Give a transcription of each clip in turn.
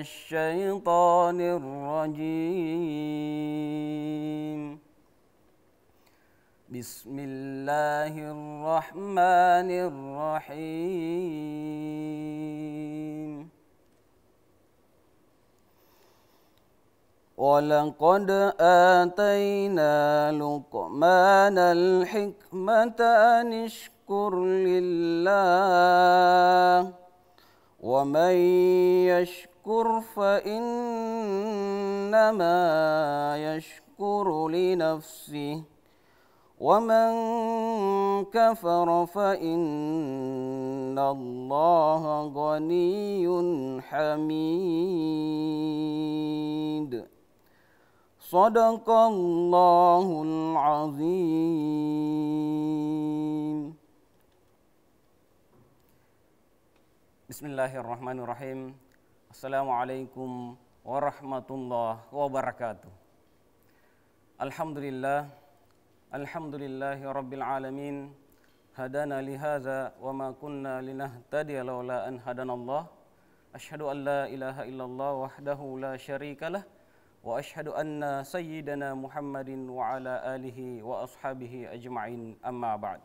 الشيطان الرجيم. بسم الله الرحمن الرحيم. ولقد آتينا لقمان الحكمة أن اشكر لله ومن يشكر فإنما يشكر لنفسه. ومن كفر فإن الله غني حميد. صدق الله العظيم. بسم الله الرحمن الرحيم. Assalamualaikum warahmatullahi wabarakatuh. Alhamdulillah. Alhamdulillahi rabbil alamin. Hadana li hadza wa ma kunna linahtadiya laula an hadanallah. Ashhadu an la ilaha illallah wahdahu la syarika lah wa ashhadu anna sayyidana Muhammadin wa ala alihi wa ashabihi ajma'in amma ba'd.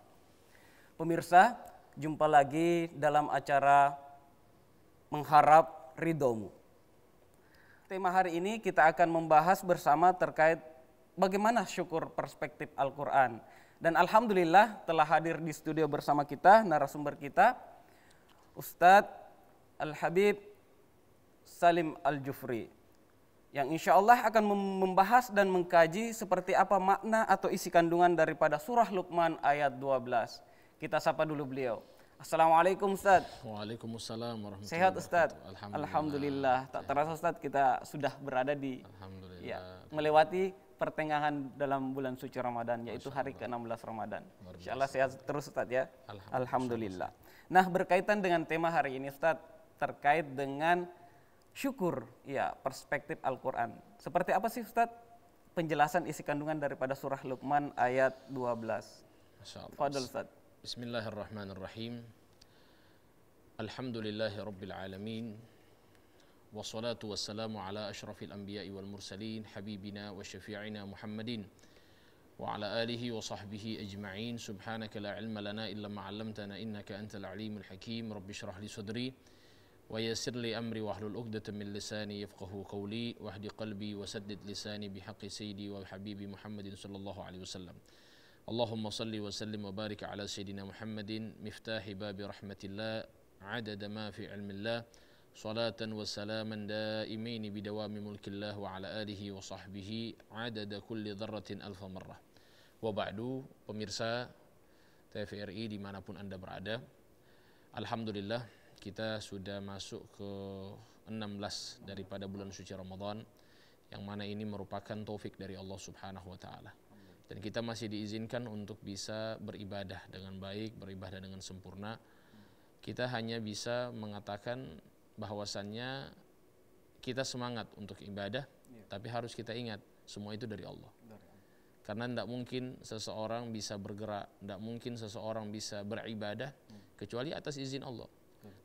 Pemirsa, jumpa lagi dalam acara mengharap Ridhomu. Tema hari ini kita akan membahas bersama terkait bagaimana syukur perspektif Al-Quran. Dan Alhamdulillah telah hadir di studio bersama kita, narasumber kita, Ustadz Al-Habib Salim Al-Jufri. Yang insya Allah akan membahas dan mengkaji seperti apa makna atau isi kandungan daripada surah Luqman ayat 12. Kita sapa dulu beliau. Assalamualaikum Ustaz. Waalaikumsalam warahmatullahi Sehat Ustaz? wabarakatuh. Alhamdulillah. Tak terasa Ustaz kita sudah berada di Alhamdulillah. ya, melewati pertengahan dalam bulan suci Ramadan yaitu hari ke-16 Ramadan. Insyaallah sehat terus Ustaz ya. Alhamdulillah. Alhamdulillah. Nah, berkaitan dengan tema hari ini Ustaz terkait dengan syukur ya perspektif Al-Qur'an. Seperti apa sih Ustaz penjelasan isi kandungan daripada surah Luqman ayat 12? Masya Allah. Fadal Ustaz. بسم الله الرحمن الرحيم. الحمد لله رب العالمين والصلاة والسلام على أشرف الأنبياء والمرسلين حبيبنا وشفيعنا محمد وعلى آله وصحبه أجمعين. سبحانك لا علم لنا إلا ما علمتنا إنك أنت العليم الحكيم. رب اشرح لي صدري ويسر لي أمري واحلل الأقدة من لساني يفقه قولي. واهد قلبي وسدد لساني بحق سيدي وحبيبي محمد صلى الله عليه وسلم. اللهم صل وسلم وبارك على سيدنا محمد مفتاح باب رحمة الله عدد ما في علم الله صلاة وسلاما دائمين بدوام ملك الله وعلى آله وصحبه عدد كل ذرة ألف مرة وبعد pemirsa TVRI dimanapun anda berada Alhamdulillah kita sudah masuk ke 16 daripada bulan suci Ramadan yang mana ini merupakan taufik dari Allah Subhanahu wa taala dan kita masih diizinkan untuk bisa beribadah dengan baik, beribadah dengan sempurna. Kita hanya bisa mengatakan bahwasannya kita semangat untuk ibadah, tapi harus kita ingat semua itu dari Allah. Karena tidak mungkin seseorang bisa bergerak, tidak mungkin seseorang bisa beribadah kecuali atas izin Allah.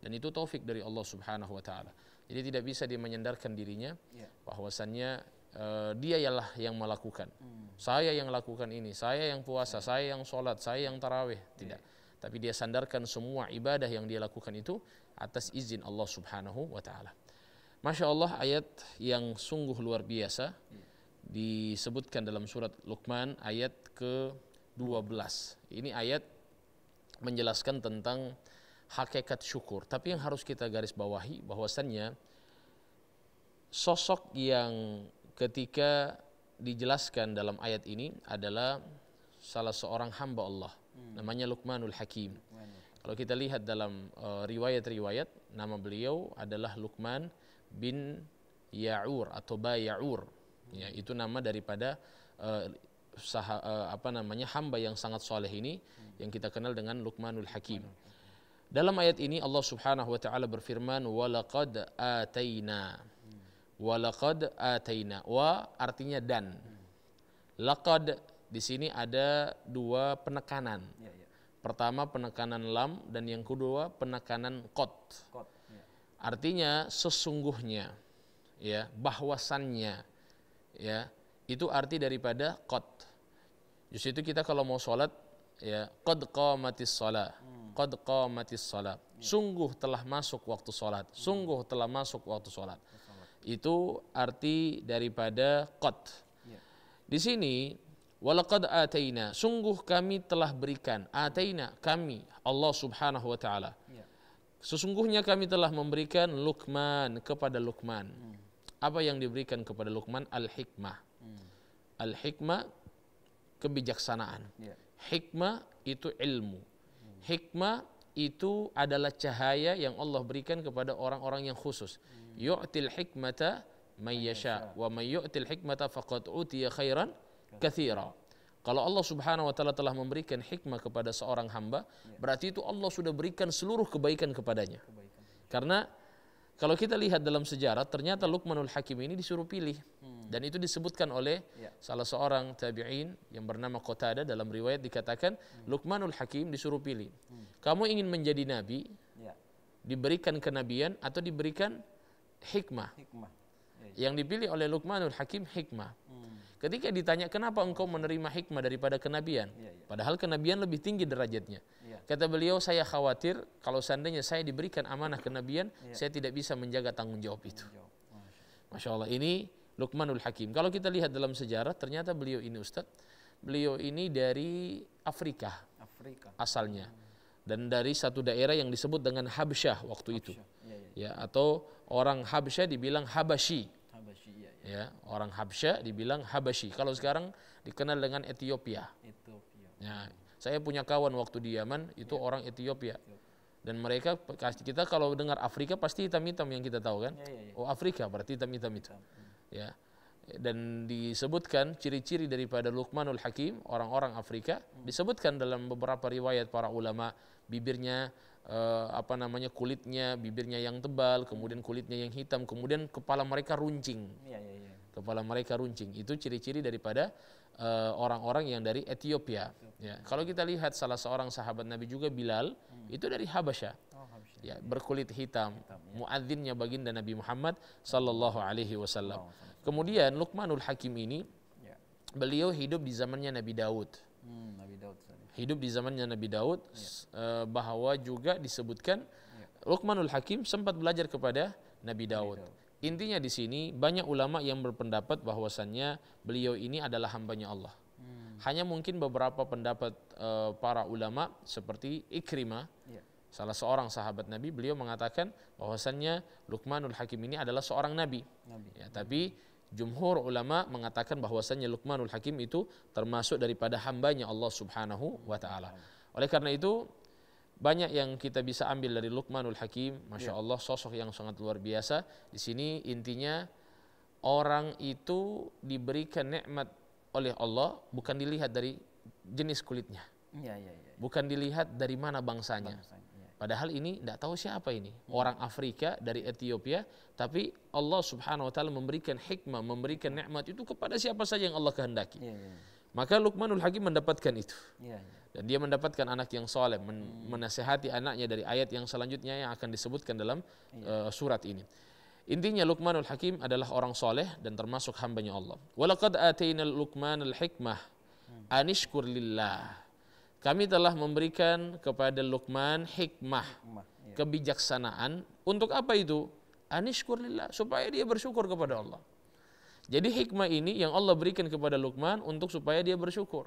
Dan itu taufik dari Allah Subhanahu wa taala. Jadi tidak bisa dia menyandarkan dirinya bahwasannya eh, dia ialah yang melakukan. Saya yang lakukan ini, saya yang puasa, saya yang sholat, saya yang tarawih. Tidak. Tapi dia sandarkan semua ibadah yang dia lakukan itu atas izin Allah Subhanahu wa taala. Masya Allah ayat yang sungguh luar biasa disebutkan dalam surat Luqman ayat ke-12. Ini ayat menjelaskan tentang hakikat syukur. Tapi yang harus kita garis bawahi bahwasannya sosok yang ketika dijelaskan dalam ayat ini adalah salah seorang hamba Allah namanya Luqmanul Hakim. Kalau kita lihat dalam uh, riwayat-riwayat nama beliau adalah Luqman bin Ya'ur atau Ba Ya'ur. Ya, itu nama daripada uh, saha, uh, apa namanya hamba yang sangat soleh ini yang kita kenal dengan Luqmanul Hakim. Dalam ayat ini Allah Subhanahu wa taala berfirman walaqad ataina. Walaqad ataina. Wa artinya dan. Laqad di sini ada dua penekanan. Ya, ya. Pertama penekanan lam dan yang kedua penekanan kot. Kot. Ya. Artinya sesungguhnya ya, bahwasannya ya, itu arti daripada qad. Justru itu kita kalau mau sholat ya qad qamatis shalah. Qad qamatis shalah. Sungguh telah masuk waktu sholat. Sungguh telah masuk waktu sholat. Itu arti daripada qad. Ya. Di sini walaqad ataina sungguh kami telah berikan ataina kami Allah Subhanahu wa taala. Ya. Sesungguhnya kami telah memberikan Luqman kepada Luqman. Apa yang diberikan kepada Luqman? Al-hikmah. Al-hikmah kebijaksanaan. Ya. Hikmah itu ilmu. Hikmah itu adalah cahaya yang Allah berikan kepada orang-orang yang khusus. Yu'til hikmata may yasha wa may yu'til hikmata faqad utiya khairan katsira. Kalau Allah Subhanahu wa taala telah memberikan hikmah kepada seorang hamba, berarti itu Allah sudah berikan seluruh kebaikan kepadanya. Karena kalau kita lihat dalam sejarah ternyata Luqmanul Hakim ini disuruh pilih dan itu disebutkan oleh Ya. salah seorang tabi'in yang bernama Qatada dalam riwayat dikatakan Luqmanul Hakim disuruh pilih. Kamu ingin menjadi nabi, Ya. diberikan kenabian atau diberikan hikmah. Hikmah. Ya. Yang dipilih oleh Luqmanul Hakim hikmah. Hmm. Ketika ditanya kenapa engkau menerima hikmah daripada kenabian? Ya, ya. Padahal kenabian lebih tinggi derajatnya. Ya. Kata beliau, saya khawatir kalau seandainya saya diberikan amanah kenabian, Ya. saya tidak bisa menjaga tanggung jawab itu. Masya Allah, ini Luqmanul Hakim. Kalau kita lihat dalam sejarah, ternyata beliau ini Ustadz, beliau ini dari Afrika Afrika. asalnya. Dan dari satu daerah yang disebut dengan Habsyah waktu itu. Ya, ya. Ya, atau orang Habsyah dibilang Habasyi. Habasyi. Ya, ya. Ya, orang Habsyah dibilang Habasyi. Kalau sekarang dikenal dengan Ethiopia. Ethiopia. Ya, saya punya kawan waktu di Yaman itu orang Ethiopia. Dan mereka kita kalau dengar Afrika pasti hitam-hitam yang kita tahu kan? Ya, ya, ya. Oh Afrika berarti hitam-hitam itu. Ya. Dan disebutkan ciri-ciri daripada Luqmanul Hakim orang-orang Afrika disebutkan dalam beberapa riwayat para ulama bibirnya eh, apa namanya kulitnya bibirnya yang tebal kemudian kulitnya yang hitam kemudian kepala mereka runcing. Ya, ya, ya. kepala mereka runcing. Itu ciri-ciri daripada eh, orang-orang yang dari Ethiopia. Ya kalau kita lihat salah seorang sahabat Nabi juga Bilal itu dari Habasyah Oh, ya berkulit hitam. Muadzinnya baginda Nabi Muhammad sallallahu alaihi wasallam. Kemudian Luqmanul Hakim ini Ya. beliau hidup di zamannya Nabi Daud. Hmm, Nabi Daud. Hidup di zamannya Nabi Daud s- eh, bahwa juga disebutkan Luqmanul Hakim sempat belajar kepada Nabi Daud. Intinya di sini banyak ulama yang berpendapat bahwasannya beliau ini adalah hambanya Allah. Hanya mungkin beberapa pendapat eh, para ulama seperti Ikrimah Ya. salah seorang sahabat Nabi beliau mengatakan bahwasannya Luqmanul Hakim ini adalah seorang nabi. Nabi. Ya, tapi jumhur ulama mengatakan bahwasannya Luqmanul Hakim itu termasuk daripada hambanya Allah Subhanahu wa taala. Oleh karena itu banyak yang kita bisa ambil dari Luqmanul Hakim, masya Allah sosok yang sangat luar biasa. Di sini intinya orang itu diberikan nikmat oleh Allah bukan dilihat dari jenis kulitnya, Ya, ya, ya. bukan dilihat dari mana bangsanya. Bangsanya, ya. Padahal ini tidak tahu siapa ini. Orang Afrika dari Ethiopia. Tapi Allah subhanahu wa ta'ala memberikan hikmah, memberikan nikmat itu kepada siapa saja yang Allah kehendaki. Ya, ya. Maka Luqmanul Hakim mendapatkan itu. Ya. Dan dia mendapatkan anak yang soleh, men- menasehati anaknya dari ayat yang selanjutnya yang akan disebutkan dalam uh, surat ini. Intinya Luqmanul Hakim adalah orang soleh dan termasuk hambanya Allah. Walaqad atayna Luqmanal hikmah anishkur lillah. Kami telah memberikan kepada Luqman hikmah, Emak. Ya. kebijaksanaan. Untuk apa itu? Anishkur lillah, supaya dia bersyukur kepada Allah. Jadi hikmah ini yang Allah berikan kepada Luqman untuk supaya dia bersyukur.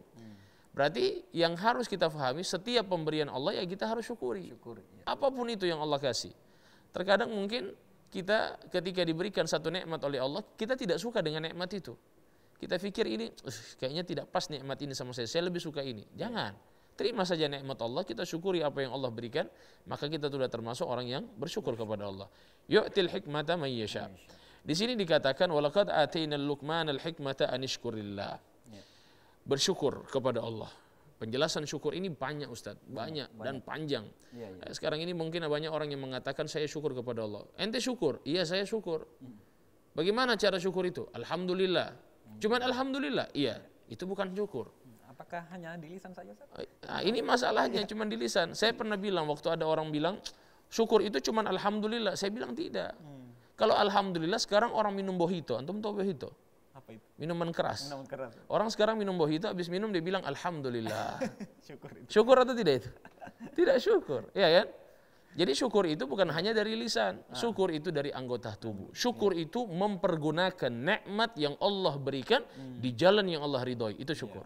Berarti yang harus kita pahami setiap pemberian Allah ya kita harus syukuri. Syukur. Ya. Apa pun itu yang Allah kasih. Terkadang mungkin kita ketika diberikan satu nikmat oleh Allah, kita tidak suka dengan nikmat itu. Kita pikir ini "Uh, kayaknya tidak pas nikmat ini sama saya. Saya lebih suka ini. Jangan. Terima saja nikmat Allah, kita syukuri apa yang Allah berikan, maka kita sudah termasuk orang yang bersyukur kepada Allah. Yu'til hikmata man yasha. Di sini dikatakan walaqad atina Luqman al-hikmata anishkurillah. Ya. Bersyukur kepada Allah. Penjelasan syukur ini banyak Ustaz, banyak, dan panjang. Ya, ya. Eh, Sekarang ini mungkin banyak orang yang mengatakan saya syukur kepada Allah. Ente syukur? Iya saya syukur. Bagaimana cara syukur itu? Alhamdulillah. Cuman alhamdulillah? Iya. Itu bukan syukur. Apakah hanya di lisan saja? Nah, ini masalahnya cuma di lisan. Saya pernah bilang waktu ada orang bilang, Syukur itu cuman alhamdulillah. Saya bilang tidak. Kalau alhamdulillah sekarang orang minum mojito, antum tahu mojito? Apa itu? Minuman keras. Minuman keras. Orang sekarang minum mojito, habis minum dia bilang alhamdulillah. Syukur itu. Syukur atau tidak itu? Tidak syukur, ya kan? Jadi syukur itu bukan hanya dari lisan, syukur itu dari anggota tubuh. Syukur itu mempergunakan nikmat yang Allah berikan di jalan yang Allah ridhoi, itu syukur.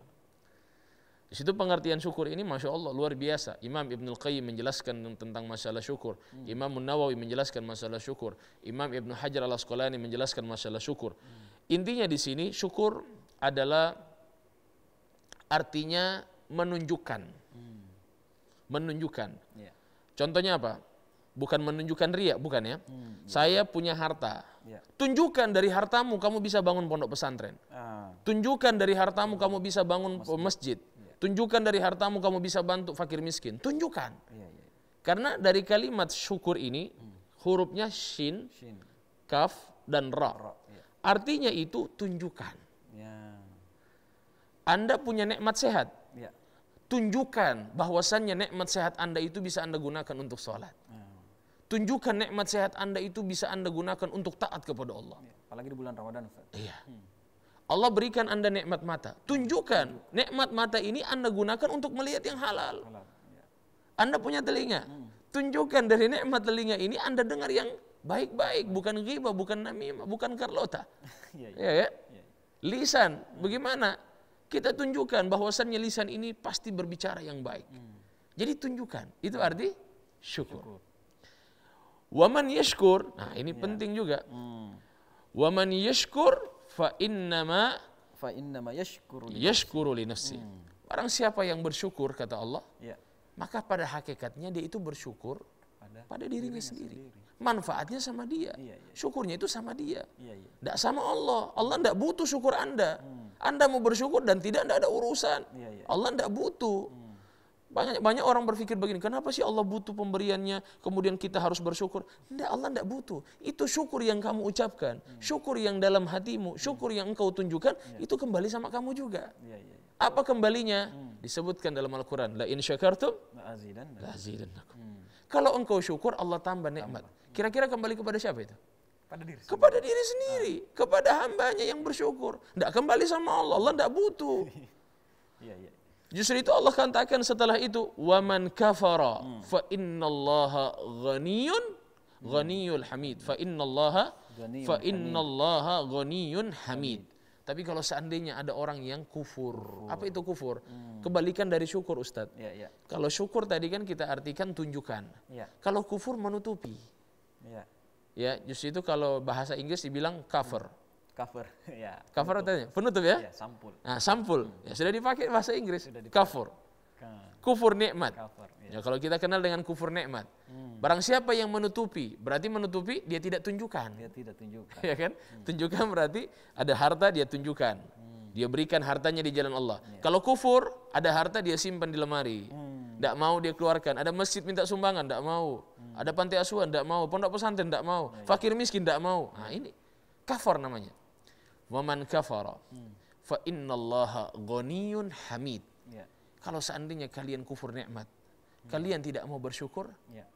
Di situ pengertian syukur ini masya Allah luar biasa. Imam Ibn Qayyim menjelaskan tentang masalah syukur. Imam Nawawi menjelaskan masalah syukur. Imam Ibn Hajar al Asqalani menjelaskan masalah syukur. Intinya di sini syukur adalah artinya menunjukkan, menunjukkan. Iya. Contohnya apa? Bukan menunjukkan riak, bukan ya? Saya punya harta. Iya. Tunjukkan dari hartamu kamu bisa bangun pondok pesantren. Ah, Tunjukkan dari hartamu kamu bisa bangun masjid. Tunjukkan dari hartamu kamu bisa bantu fakir miskin. Tunjukkan. iya iya. Karena dari kalimat syukur ini hurufnya shin, Shin. kaf dan ra. Ro. Iya. Artinya itu tunjukkan. Ya. Anda punya nikmat sehat. Iya. Tunjukkan bahwasannya nikmat sehat Anda itu bisa Anda gunakan untuk sholat. Ah, Tunjukkan nikmat sehat Anda itu bisa Anda gunakan untuk taat kepada Allah. iya. Apalagi di bulan Ramadan Ustaz. Iya. Allah berikan Anda nikmat mata. Tunjukkan nikmat mata ini Anda gunakan untuk melihat yang halal. Iya. Anda punya telinga. Tunjukkan dari nikmat telinga ini Anda dengar yang baik-baik, bukan ghibah, bukan namimah, bukan karlota. Iya iya. Ya, ya. Lisan, bagaimana? Kita tunjukkan bahwasannya lisan ini pasti berbicara yang baik. Jadi tunjukkan. Itu arti syukur. Syukur. Waman yashkur. Nah, ini penting juga. Hmm. Waman yashkur fa innama Fa inna ma yashkuru li- yashkuru li nafsi. Barang siapa yang bersyukur kata Allah, Iya. maka pada hakikatnya dia itu bersyukur Pada pada dirinya sendiri. Manfaatnya sama dia. Iya, iya. Syukurnya itu sama dia. Iya iya. Tidak sama Allah. Allah tidak butuh syukur Anda. Anda mau bersyukur dan tidak, tidak ada urusan. Iya, iya. Allah tidak butuh. Banyak banyak orang berpikir begini, kenapa sih Allah butuh pemberiannya, kemudian kita harus bersyukur? Tidak, Allah tidak butuh. Itu syukur yang kamu ucapkan, syukur yang dalam hatimu, syukur yang engkau tunjukkan, itu kembali sama kamu juga. Iya iya. Apa kembalinya? Disebutkan dalam Al-Quran, la in syakartum La azidan. la azidannakum. Kalau engkau syukur, Allah tambah nikmat. Kira-kira kembali kepada siapa itu? Pada diri. sendiri. kepada diri sendiri, kepada hambanya yang bersyukur. Tidak kembali sama Allah, Allah tidak butuh. Iya iya. Justru itu Allah katakan setelah itu, waman kafara fa innallaha ghaniyun ghaniyul hamid fa innallaha fa innallaha ghaniyun hamid. Tapi kalau seandainya ada orang yang kufur, apa itu kufur? Kebalikan dari syukur Ustadz. Iya iya. Kalau syukur tadi kan kita artikan tunjukkan. Iya. Kalau kufur menutupi. Iya. Ya, justru itu kalau bahasa Inggris dibilang cover. Cover. Ya. Cover artinya penutup ya? Ya, sampul. Nah, sampul. Ya sudah dipakai bahasa Inggris. Sudah dipakai. Kafur. Ka- Kufur nikmat. Cover. Ya. Ya kalau kita kenal dengan kufur nikmat. Barang siapa yang menutupi, berarti menutupi dia tidak tunjukkan. Dia tidak tunjukkan. Ya kan? Tunjukkan berarti ada harta dia tunjukkan. Dia berikan hartanya di jalan Allah. Kalau kufur, ada harta dia simpan di lemari. Tidak mau dia keluarkan. Ada masjid minta sumbangan, tidak mau. Ada pantai asuhan, tidak mau. Pondok pesantren, tidak mau. Fakir miskin, tidak mau. Nah ini kafar namanya. Waman kafara. Fa innallaha ghaniyun hamid. Ya. Kalau seandainya kalian kufur nikmat, kalian tidak mau bersyukur, Ya.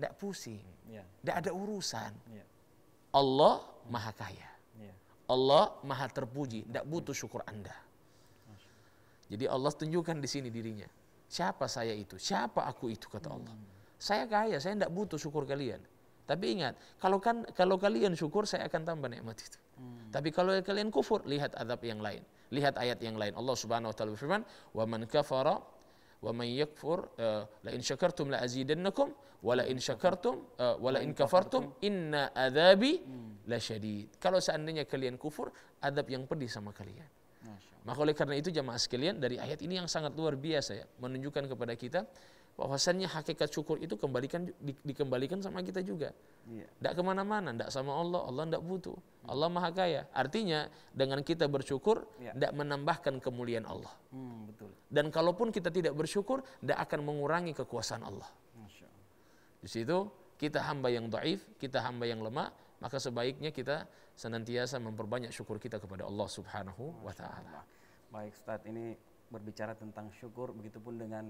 tidak pusing, Ya. tidak ada urusan. Allah maha kaya. Ya. Allah maha terpuji, tidak butuh syukur Anda. Jadi Allah tunjukkan di sini dirinya. Siapa saya itu? Siapa aku itu kata Allah. Saya kaya, saya tidak butuh syukur kalian. Tapi ingat, kalau kan kalau kalian syukur, saya akan tambah nikmat itu. Tapi kalau kalian kufur, lihat adab yang lain. Lihat ayat yang lain. Allah Subhanahu wa taala berfirman, "Wa man kafara wa man yakfur eh, la in syakartum la azidannakum wa la in syakartum eh, wa la in kafartum inna adzabi lasyadid." Kalau seandainya kalian kufur, adab yang pedih sama kalian. Maka oleh karena itu jamaah sekalian dari ayat ini yang sangat luar biasa ya menunjukkan kepada kita bahwasannya hakikat syukur itu kembalikan di- dikembalikan sama kita juga. Iya. Tidak ke mana-mana, tidak sama Allah, Allah tidak butuh. Allah maha kaya. Artinya dengan kita bersyukur tidak menambahkan kemuliaan Allah. Hmm, betul. Dan kalaupun kita tidak bersyukur, tidak akan mengurangi kekuasaan Allah. Masya Allah. Di situ kita hamba yang doif, kita hamba yang lemah, maka sebaiknya kita senantiasa memperbanyak syukur kita kepada Allah Subhanahu wa taala. Baik Ustadz, ini berbicara tentang syukur, begitupun dengan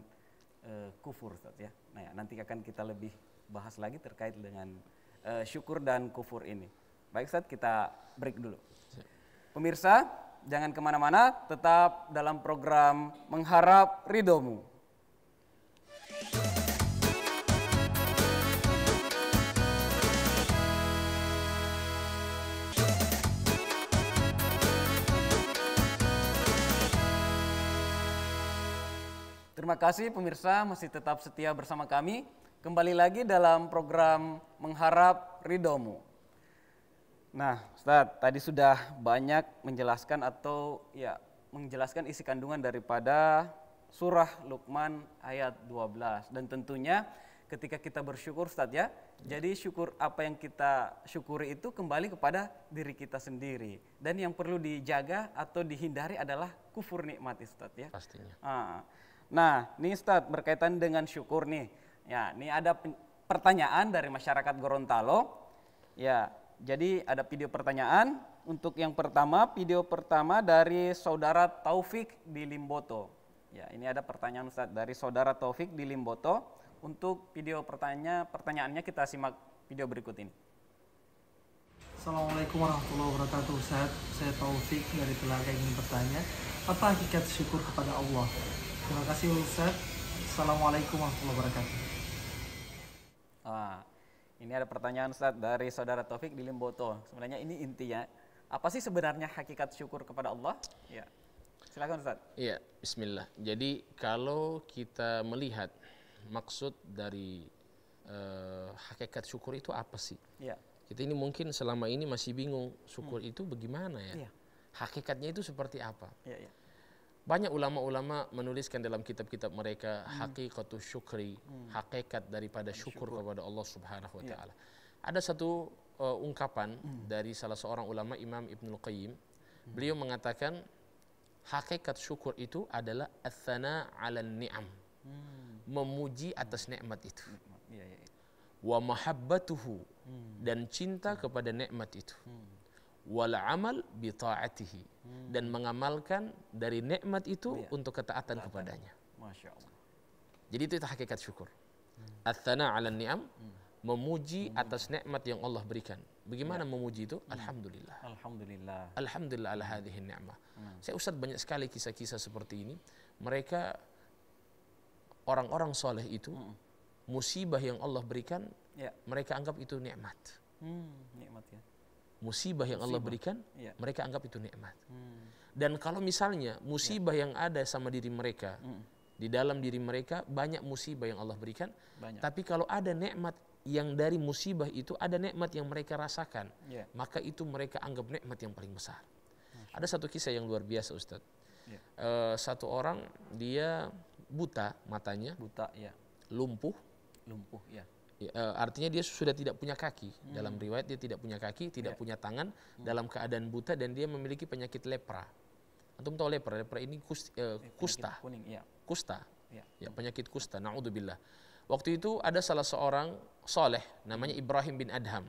eh, kufur Ustadz ya. Nah ya, nanti akan kita lebih bahas lagi terkait dengan eh, syukur dan kufur ini. Baik Ustaz, kita break dulu. Pemirsa, jangan ke mana-mana, tetap dalam program Mengharap Ridomu. Terima kasih pemirsa masih tetap setia bersama kami. Kembali lagi dalam program Mengharap Ridomu. Nah, Ustadz, tadi sudah banyak menjelaskan atau ya menjelaskan isi kandungan daripada surah Luqman ayat 12 dan tentunya ketika kita bersyukur Ustadz ya, jadi syukur apa yang kita syukuri itu kembali kepada diri kita sendiri dan yang perlu dijaga atau dihindari adalah kufur nikmat Ustadz ya. Pastinya. Ah. Nah, nih Ustadz berkaitan dengan syukur nih. Ya, ini ada pertanyaan dari masyarakat Gorontalo. Ya, jadi ada video pertanyaan. Untuk yang pertama, video pertama dari saudara Taufik di Limboto. Ya, ini ada pertanyaan Ustadz dari saudara Taufik di Limboto. Untuk video pertanyaan pertanyaannya kita simak video berikut ini. Assalamualaikum warahmatullahi wabarakatuh Ustaz Saya Taufik dari Telaga ingin bertanya Apa hakikat syukur kepada Allah? Terima kasih Ustaz Assalamualaikum warahmatullahi wabarakatuh Ah, ini ada pertanyaan Ustadz dari saudara Taufik di Limboto. Sebenarnya ini intinya, apa sih sebenarnya hakikat syukur kepada Allah? Ya, silakan Ustadz. Iya, bismillah. Jadi kalau kita melihat maksud dari eh, hakikat syukur itu apa sih? Ya, Kita ini mungkin selama ini masih bingung syukur itu bagaimana ya? Iya. Hakikatnya itu seperti apa? ya, ya. Banyak ulama-ulama menuliskan dalam kitab-kitab mereka hakikatus syukri, hakikat daripada syukur, kepada Allah Subhanahu wa taala. Ada satu uh, ungkapan dari salah seorang ulama Imam Ibnul Qayyim. Beliau mengatakan hakikat syukur itu adalah athana 'ala ni'am. Memuji atas nikmat itu. Ya, ya, ya. Wa mahabbatuhu dan cinta kepada nikmat itu. Wal amal bi ta'atihi dan mengamalkan dari nikmat itu untuk ketaatan kepadanya. Masya Allah. Jadi itu, itu hakikat syukur. Athana 'ala ni'am memuji atas nikmat yang Allah berikan. Bagaimana memuji itu? Alhamdulillah. Alhamdulillah. Alhamdulillah ala hadhihi ni'mah. Saya Ustaz banyak sekali kisah-kisah seperti ini. Mereka orang-orang soleh itu musibah yang Allah berikan Ya, mereka anggap itu nikmat. hmm, nikmat ya. Musibah yang Allah berikan Ya. mereka anggap itu nikmat. Hmm. Dan kalau misalnya musibah yang ada sama diri mereka, di dalam diri mereka banyak musibah yang Allah berikan, Banyak. tapi kalau ada nikmat yang dari musibah itu ada nikmat yang mereka rasakan, Ya. maka itu mereka anggap nikmat yang paling besar. Ada satu kisah yang luar biasa, Ustadz. Ya. Eh, satu orang dia buta matanya, Buta, ya. lumpuh, Lumpuh, ya. Eh, artinya dia sudah tidak punya kaki. Hmm. Dalam riwayat dia tidak punya kaki, tidak Ya. punya tangan, dalam keadaan buta dan dia memiliki penyakit lepra. Antum tahu lepra? Lepra ini kus- eh, kusta, Kuning, ya. kusta. Ya. Ya, penyakit kusta. Naudzubillah. Waktu itu ada salah seorang soleh namanya Ibrahim bin Adham.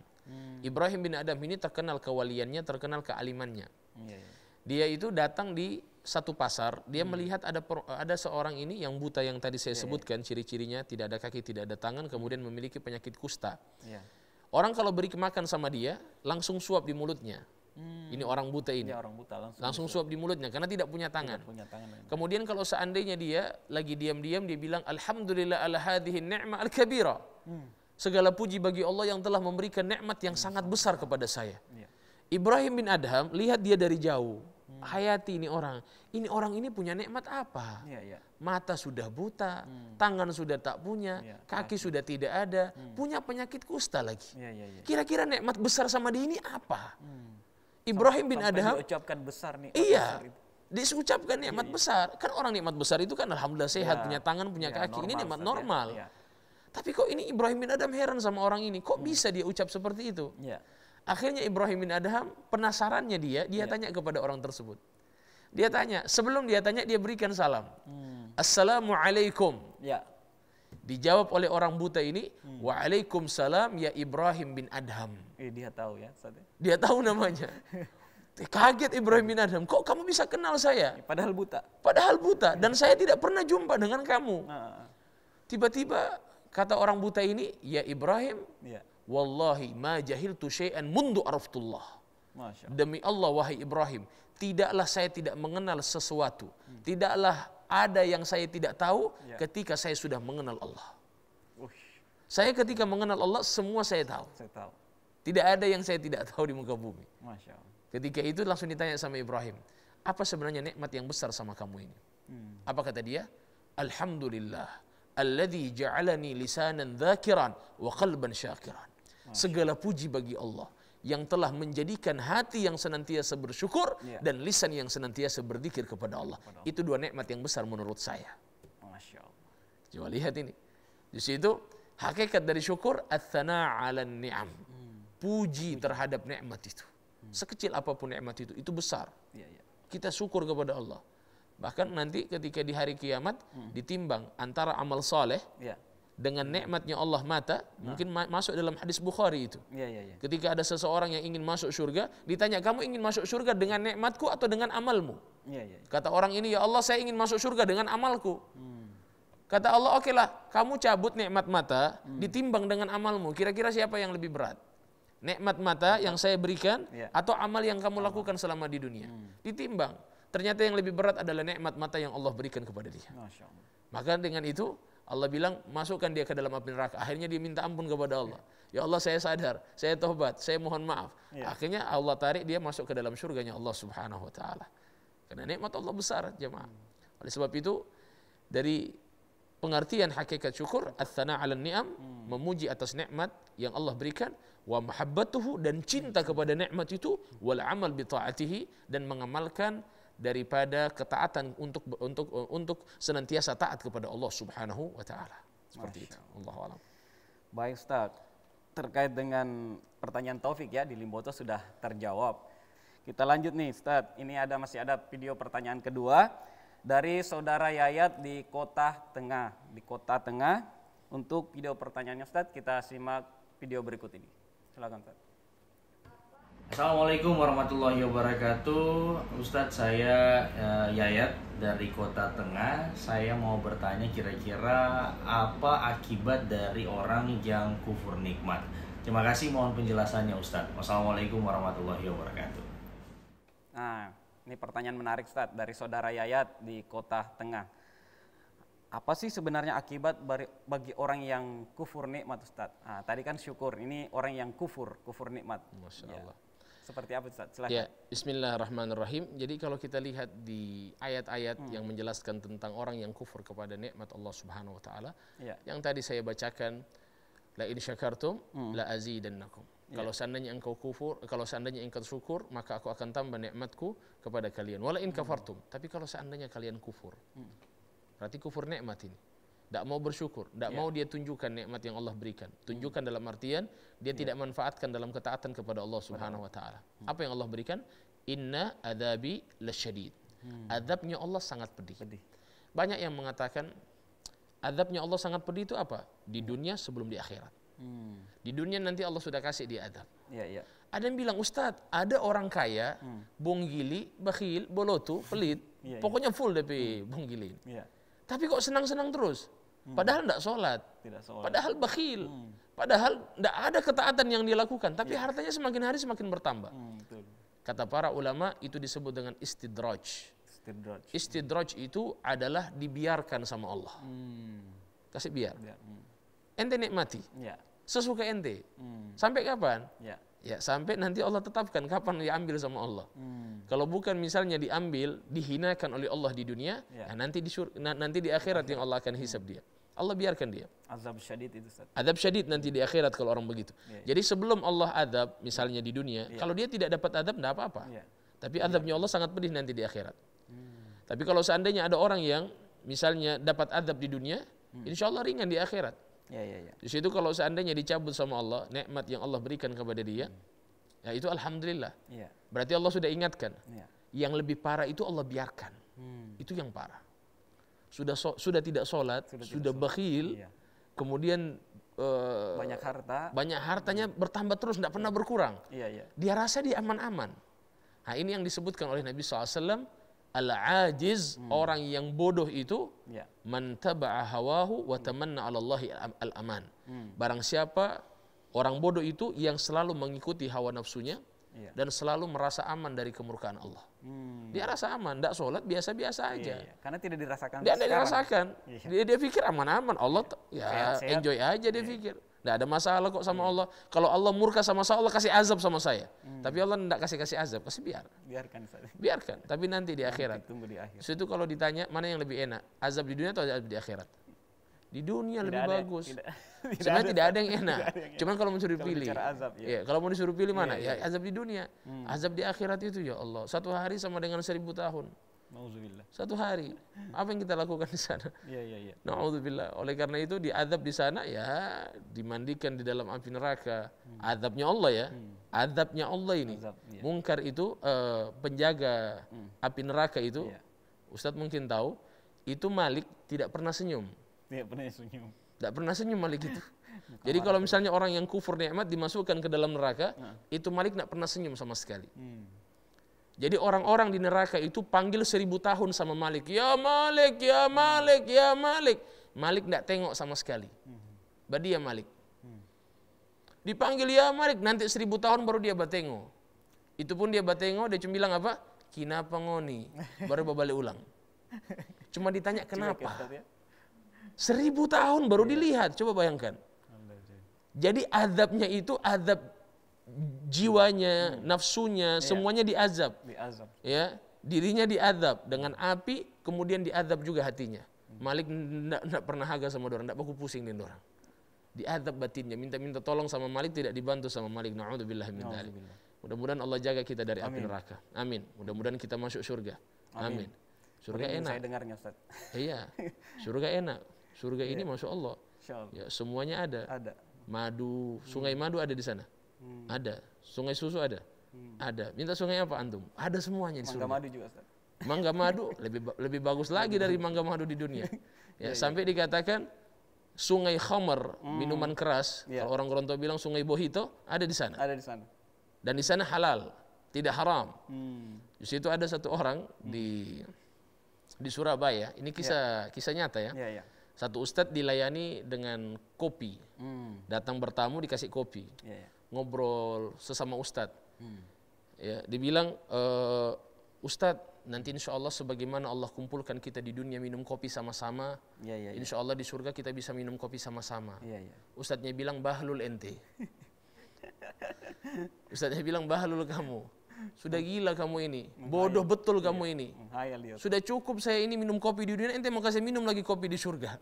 Ibrahim bin Adham ini terkenal kewaliannya, terkenal kealimannya. Ya, ya. Dia itu datang di satu pasar, dia melihat ada per- ada seorang ini yang buta yang tadi saya sebutkan ciri-cirinya tidak ada kaki, tidak ada tangan, kemudian memiliki penyakit kusta. Ya. Orang kalau beri makan sama dia, langsung suap di mulutnya. Ini orang buta ini. Dia orang buta langsung, Langsung suap di mulutnya karena tidak punya tangan. punya tangan. Kemudian kalau seandainya dia lagi diam-diam dia bilang alhamdulillah ala hadhihi ni'mah al-kabira. Segala puji bagi Allah yang telah memberikan nikmat yang sangat besar kepada saya. Ya. Ibrahim bin Adham lihat dia dari jauh. Hayati ini orang. Ini orang ini punya nikmat apa? Iya, iya. Mata sudah buta, tangan sudah tak punya, Iya, kaki sudah tidak ada, punya penyakit kusta lagi. Iya, iya, iya. Kira-kira nikmat besar sama dia ini apa? Ibrahim bin Sampai Adham diucapkan besar nih. Iya. besar. Diucapkan nikmat besar. Kan orang nikmat besar itu kan alhamdulillah sehat, Ya. punya tangan, punya Ya, kaki. Ini normal, nikmat Ustaz, ya. normal. Iya. Tapi kok ini Ibrahim bin Adham heran sama orang ini. Kok bisa dia ucap seperti itu? Iya. Akhirnya Ibrahim bin Adham penasarannya dia, dia tanya kepada orang tersebut. Dia tanya, sebelum dia tanya dia berikan salam. Assalamualaikum. Ya. Dijawab oleh orang buta ini, Waalaikumsalam ya Ibrahim bin Adham. Eh, dia tahu ya, Ustaz ya. Dia tahu namanya. Kaget Ibrahim bin Adham, kok kamu bisa kenal saya? Padahal buta. Padahal buta dan saya tidak pernah jumpa dengan kamu. Nah, Tiba-tiba kata orang buta ini, ya Ibrahim, Iya. Wallahi ma jahiltu syai'an mundu araftullah. Demi Allah wahai Ibrahim, tidaklah saya tidak mengenal sesuatu. Tidaklah ada yang saya tidak tahu Ya. ketika saya sudah mengenal Allah. Ush, Saya ketika mengenal Allah semua saya tahu. saya tahu. Tidak ada yang saya tidak tahu di muka bumi. Masya Allah. Ketika itu langsung ditanya sama Ibrahim, apa sebenarnya nikmat yang besar sama kamu ini? Apa kata dia? Alhamdulillah, alladhi ja'alani lisanan dzakiran wa qalban syakiran. Segala puji bagi Allah yang telah menjadikan hati yang senantiasa bersyukur Ya. dan lisan yang senantiasa berzikir kepada Allah. Itu dua nikmat yang besar menurut saya. Masya Allah. Coba lihat ini. Di situ hakikat dari syukur ats-tsana 'alan ni'am. Puji terhadap nikmat itu. Sekecil apa pun nikmat itu, itu besar. Iya, iya. Kita syukur kepada Allah. Bahkan nanti ketika di hari kiamat ditimbang antara amal saleh Iya. Dengan nikmatnya Allah mata, mungkin ma- masuk dalam hadis Bukhari itu. Iya, iya, iya. Ketika ada seseorang yang ingin masuk surga, ditanya, "Kamu ingin masuk surga dengan nikmatku atau dengan amalmu?" Iya, iya. Kata orang ini, ya Allah saya ingin masuk surga dengan amalku. Kata Allah, oke lah, kamu cabut nikmat mata, ditimbang dengan amalmu. Kira-kira siapa yang lebih berat? Nikmat mata yang saya berikan Iya. atau amal yang kamu lakukan selama di dunia? Ditimbang. Ternyata yang lebih berat adalah nikmat mata yang Allah berikan kepada dia. Maka dengan itu Allah bilang masukkan dia ke dalam api neraka. Akhirnya dia minta ampun kepada Allah. Ya Allah saya sadar, saya tobat, saya mohon maaf. Iya. Akhirnya Allah tarik dia masuk ke dalam surganya Allah Subhanahu wa taala. Karena nikmat Allah besar, jemaah. Oleh sebab itu dari pengertian hakikat syukur ats-tsana 'alan ni'am memuji atas nikmat yang Allah berikan wa mahabbatuhu dan cinta kepada nikmat itu wal amal bi taatihi dan mengamalkan daripada ketaatan untuk untuk untuk senantiasa taat kepada Allah Subhanahu wa taala. Seperti itu. Allahu a'lam. Baik Ustaz, terkait dengan pertanyaan Taufik ya di Limboto sudah terjawab. Kita lanjut nih Ustaz, ini ada masih ada video pertanyaan kedua dari saudara Yayat di Kota Tengah. Di Kota Tengah, untuk video pertanyaannya Ustaz kita simak video berikut ini. Silakan Ustaz. Assalamualaikum warahmatullahi wabarakatuh Ustadz saya eh, Yayat dari Kota Tengah Saya mau bertanya kira-kira apa akibat dari orang yang kufur nikmat Terima kasih mohon penjelasannya Ustadz Wassalamualaikum warahmatullahi wabarakatuh Nah, ini pertanyaan menarik Ustaz dari saudara Yayat di Kota Tengah. Apa sih sebenarnya akibat bagi orang yang kufur nikmat Ustaz? Nah, tadi kan syukur, ini orang yang kufur, kufur nikmat. Masya Ya. Seperti apa Ustaz? Silakan. Ya, Bismillahirrahmanirrahim. Jadi kalau kita lihat di ayat-ayat yang menjelaskan tentang orang yang kufur kepada nikmat Allah Subhanahu wa taala, Ya. yang tadi saya bacakan la in syakartum la azidannakum. Kalau seandainya engkau kufur, kalau seandainya engkau syukur, maka aku akan tambah nikmatku kepada kalian. Wala in kafartum. Tapi kalau seandainya kalian kufur, berarti kufur nikmat ini. Tidak mau bersyukur, tidak mau dia tunjukkan nikmat yang Allah berikan. Tunjukkan dalam artian dia tidak manfaatkan dalam ketaatan kepada Allah Subhanahu wa taala. Apa yang Allah berikan? Inna adabi lasyadid. Adabnya Allah sangat pedih. Pedih. Banyak yang mengatakan adabnya Allah sangat pedih itu apa? Di dunia sebelum di akhirat. Hmm. Di dunia nanti Allah sudah kasih dia adab. Iya, iya. Ada yang bilang, Ustadz, ada orang kaya, bonggili, bakhil, bolotu, pelit, Iya, iya. pokoknya full DP bonggili. Iya. Tapi kok senang-senang terus? Padahal tidak sholat, Tidak sholat. padahal bakhil, padahal tidak ada ketaatan yang dilakukan, tapi hartanya semakin hari semakin bertambah. Hmm, betul. Kata para ulama itu disebut dengan istidraj. Istidraj. Istidraj itu adalah dibiarkan sama Allah. Hmm. Kasih biar. Ya. Hmm. Ente nikmati, Ya. sesuka ente. Hmm. Sampai kapan? Ya. Ya sampai nanti Allah tetapkan kapan diambil sama Allah. Hmm. Kalau bukan misalnya diambil, dihinakan oleh Allah di dunia, Ya. nah nanti di nanti di akhirat yang Allah akan hisab dia. Allah biarkan dia. Azab syadid itu Ustaz. Adab syadid nanti di akhirat kalau orang begitu. Ya, Jadi sebelum Allah adab misalnya di dunia, kalau dia tidak dapat adab tidak apa-apa. Iya. Tapi adabnya Allah sangat pedih nanti di akhirat. Tapi kalau seandainya ada orang yang misalnya dapat adab di dunia, insya Allah ringan di akhirat. Ya, ya, ya. Di situ kalau seandainya dicabut sama Allah, nikmat yang Allah berikan kepada dia, ya itu alhamdulillah. Iya. Berarti Allah sudah ingatkan. Iya. Yang lebih parah itu Allah biarkan. Hmm. Itu yang parah. Sudah so- sudah tidak sholat, Sudah sudah, tidak bakhil, Iya. kemudian eh, Banyak harta. banyak hartanya bertambah terus, tidak pernah berkurang. Iya, iya. Dia rasa dia aman-aman. Nah ini yang disebutkan oleh Nabi SAW, Al-ajiz, orang yang bodoh itu Ya. man taba'a hawahu wa tamanna 'ala Allahi al-aman. Barang siapa orang bodoh itu yang selalu mengikuti hawa nafsunya Iya. dan selalu merasa aman dari kemurkaan Allah. Hmm. Dia rasa aman, tidak sholat biasa-biasa aja. Iya, iya. Karena tidak dirasakan Dia tidak dirasakan. Dia, dia pikir aman-aman. Allah t- ya Sehat-sehat. enjoy aja dia pikir. Tidak ada masalah kok sama Allah. Kalau Allah murka sama saya, Allah kasih azab sama saya. Tapi Allah tidak kasih kasih azab, kasih biar. Biarkan saja. Biarkan. Tapi nanti di akhirat. Tunggu di akhir. Situ kalau ditanya mana yang lebih enak, azab di dunia atau azab di akhirat? Di dunia lebih ada- bagus. tidak- Sebenarnya tidak ada yang enak. Cuman kalau mau disuruh Kalau pilih, bicara azab, ya. ya, kalau mau disuruh pilih mana? Ya azab di dunia. Azab di akhirat itu ya Allah. Satu hari sama dengan seribu tahun. Nauzubillah. Satu hari. Apa yang kita lakukan di sana? Iya, iya, iya. Naudzubillah. Oleh karena itu diadab di sana ya dimandikan di dalam api neraka. Adabnya Allah ya. Adabnya Allah ini. Azab, iya. Mungkar itu eh, penjaga api neraka itu. Iya. Ustadz mungkin tahu itu Malik tidak pernah senyum. Tidak pernah senyum. Tidak pernah senyum Malik itu. Jadi kalau misalnya orang yang kufur nikmat dimasukkan ke dalam neraka, itu Malik tidak pernah senyum sama sekali. Hmm. Jadi orang-orang di neraka itu panggil seribu tahun sama Malik. Ya Malik, ya Malik, ya Malik. Malik tidak tengok sama sekali. Badia Malik. Dipanggil ya Malik, nanti seribu tahun baru dia batengo. Itu pun dia batengo, dia cuma bilang apa? Kenapa ngoni? Baru balik ulang. Cuma ditanya kenapa? Seribu tahun baru dilihat, coba bayangkan. Jadi azabnya itu azab jiwanya, nafsunya, semuanya diazab. Di azab. Ya, dirinya diazab dengan api, kemudian diazab juga hatinya. Malik tidak pernah haga sama orang, tidak baku pusing dengan orang. Diazab batinnya, minta-minta tolong sama Malik tidak dibantu sama Malik. Nauzubillah min dzalik. Mudah-mudahan Allah jaga kita dari api neraka. Amin. Mudah-mudahan kita masuk surga. Amin. Surga Merindu enak. Saya dengarnya Ustaz. Iya, surga enak. Surga ini masya Allah, ya semuanya ada. Ada. Madu, sungai madu ada di sana. Ada. Sungai susu ada. Ada. Minta sungai apa antum? Ada semuanya di Mangga surga. madu juga Ustaz. Mangga madu lebih ba- lebih bagus lagi dari mangga madu di dunia. Ya, sampai dikatakan sungai khamar, minuman keras. Iya. Kalau orang Gorontalo bilang sungai bohito ada di sana. Ada di sana. Dan di sana halal, tidak haram. Hmm. Di situ ada satu orang di di Surabaya. Ini kisah kisah nyata ya. Iya, iya. Satu ustadz dilayani dengan kopi. Hmm. Datang bertamu dikasih kopi. Iya, iya. Ngobrol sesama ustadz. Hmm. Ya, dibilang eh ustadz nanti insya Allah sebagaimana Allah kumpulkan kita di dunia minum kopi sama-sama. Iya, iya, iya. Insya Allah di surga kita bisa minum kopi sama-sama. Iya, iya. Ustadznya bilang bahlul ente. Ustadznya bilang bahlul kamu. Sudah gila kamu ini. Bodoh betul kamu ini. Sudah cukup saya ini minum kopi di dunia, ente mau kasih minum lagi kopi di surga.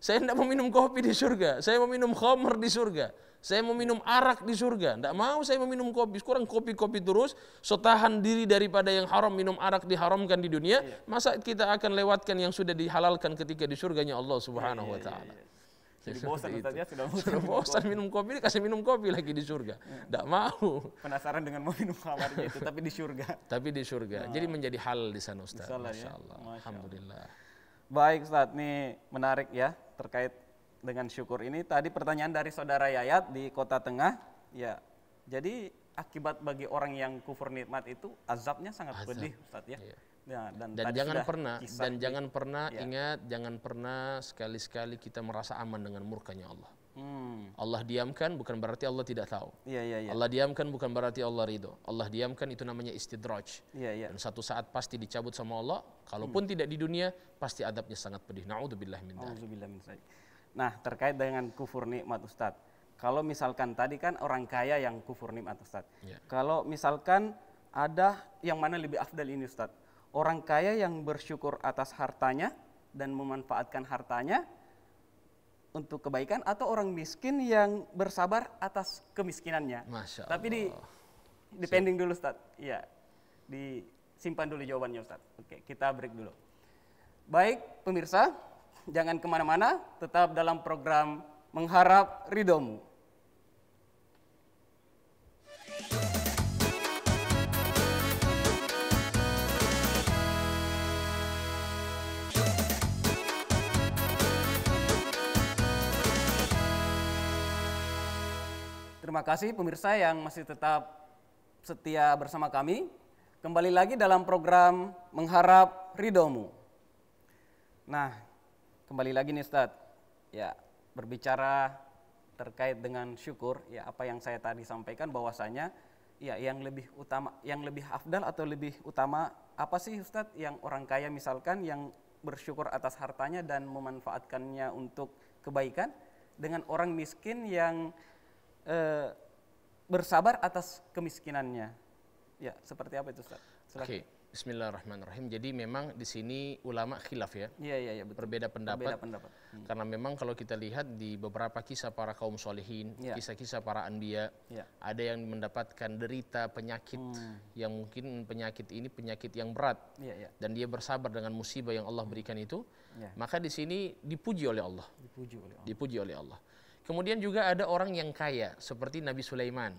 Saya tidak mau minum kopi di surga, saya mau minum khamr di surga. Saya mau minum arak di surga. Tidak mau saya mau minum kopi. Kurang kopi-kopi terus. So tahan diri daripada yang haram minum arak diharamkan di dunia. Masa kita akan lewatkan yang sudah dihalalkan ketika di surganya Allah Subhanahu wa taala. Jadi bosan. Ustaz ya sudah bosan. Sudah bosan minum kopi, dikasih minum kopi lagi di surga. Tidak mau. Penasaran dengan mau minum kamarnya itu tapi di surga. Tapi di surga. Jadi menjadi hal di sana Ustaz. Insya Allah Masya ya. Allah. Masya Allah. Alhamdulillah. Baik Ustaz, ini menarik ya terkait dengan syukur ini. Tadi pertanyaan dari saudara Yayat di Kota Tengah. Ya, jadi akibat bagi orang yang kufur nikmat itu azabnya sangat Azab. pedih Ustaz ya. Iya. Ya, dan Dan jangan pernah dan di- jangan pernah Ya. ingat jangan pernah sekali-sekali kita merasa aman dengan murkanya Allah. Hmm, Allah diamkan bukan berarti Allah tidak tahu. iya iya iya. Allah diamkan bukan berarti Allah ridho. Allah diamkan itu namanya istidraj. Iya iya. Dan satu saat pasti dicabut sama Allah. Kalaupun tidak di dunia, pasti adabnya sangat pedih. Naudzubillah min. Nah, terkait dengan kufur nikmat Ustaz. Kalau misalkan tadi kan orang kaya yang kufur nikmat Ustaz. Ya. Kalau misalkan ada yang mana lebih afdal ini Ustaz? Orang kaya yang bersyukur atas hartanya dan memanfaatkan hartanya untuk kebaikan atau orang miskin yang bersabar atas kemiskinannya. Masya Tapi di Allah. depending dulu Ustaz. Iya. Disimpan dulu jawabannya Ustaz. Oke, kita break dulu. Baik, pemirsa, jangan ke mana-mana, tetap dalam program Mengharap Ridomu. Terima kasih pemirsa yang masih tetap setia bersama kami. kembali lagi dalam program Mengharap Ridomu. Nah, kembali lagi nih Ustadz. Ya, berbicara terkait dengan syukur, ya apa yang saya tadi sampaikan bahwasanya ya yang lebih utama, yang lebih afdal atau lebih utama apa sih Ustadz yang orang kaya misalkan yang bersyukur atas hartanya dan memanfaatkannya untuk kebaikan dengan orang miskin yang eh, bersabar atas kemiskinannya. Ya, seperti apa itu Ustaz? Oke, Silakan. Bismillahirrahmanirrahim. Jadi memang di sini ulama khilaf ya, Iya, iya, iya, berbeda pendapat. Berbeda pendapat. Hmm. Karena memang kalau kita lihat di beberapa kisah para kaum solehin, Ya. kisah-kisah para anbiya, Ya. ada yang mendapatkan derita penyakit Hmm. yang mungkin penyakit ini penyakit yang berat Iya, iya. dan dia bersabar dengan musibah yang Allah berikan itu, Ya. maka di sini dipuji oleh Allah, Dipuji oleh Allah. dipuji oleh Allah. Kemudian juga ada orang yang kaya seperti Nabi Sulaiman.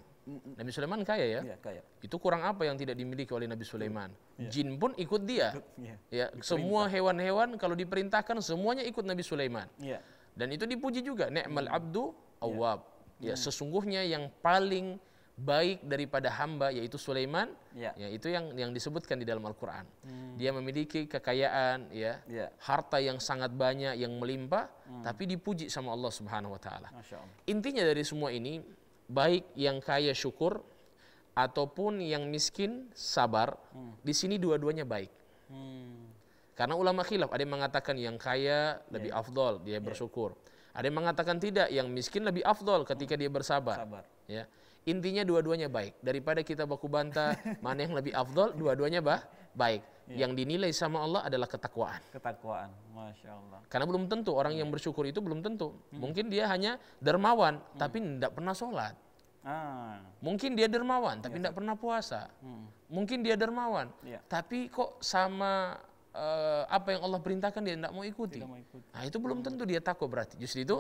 Nabi Sulaiman kaya ya. Iya, kaya. Itu kurang apa yang tidak dimiliki oleh Nabi Sulaiman? Jin pun ikut dia. Iya. Ya, semua hewan-hewan kalau diperintahkan semuanya ikut Nabi Sulaiman. Iya. Dan itu dipuji juga, ni'mal abdu awwab. Ya, sesungguhnya yang paling baik daripada hamba yaitu Sulaiman, Iya. ya itu yang yang disebutkan di dalam Al-Qur'an. Dia memiliki kekayaan, ya, Iya. harta yang sangat banyak yang melimpah, tapi dipuji sama Allah Subhanahu wa taala. Intinya dari semua ini, baik yang kaya syukur ataupun yang miskin sabar, di sini dua-duanya baik. Hmm. Karena ulama khilaf, ada yang mengatakan yang kaya lebih afdol, dia bersyukur. Ada yang mengatakan tidak, yang miskin lebih afdol ketika dia bersabar. Sabar. Ya. Intinya dua-duanya baik. Daripada kita baku bantah mana yang lebih afdol, dua-duanya bah, baik. Yang dinilai sama Allah adalah ketakwaan. Ketakwaan. Masya Allah. Karena belum tentu orang yang bersyukur itu belum tentu. Mungkin dia hanya dermawan tapi tidak pernah sholat. Ah. Mungkin dia dermawan tapi tidak pernah puasa. Mungkin dia dermawan Iya. tapi kok sama eh, apa yang Allah perintahkan dia tidak mau ikuti. Tidak mau ikuti. Nah itu belum tentu dia takwa berarti. Justru itu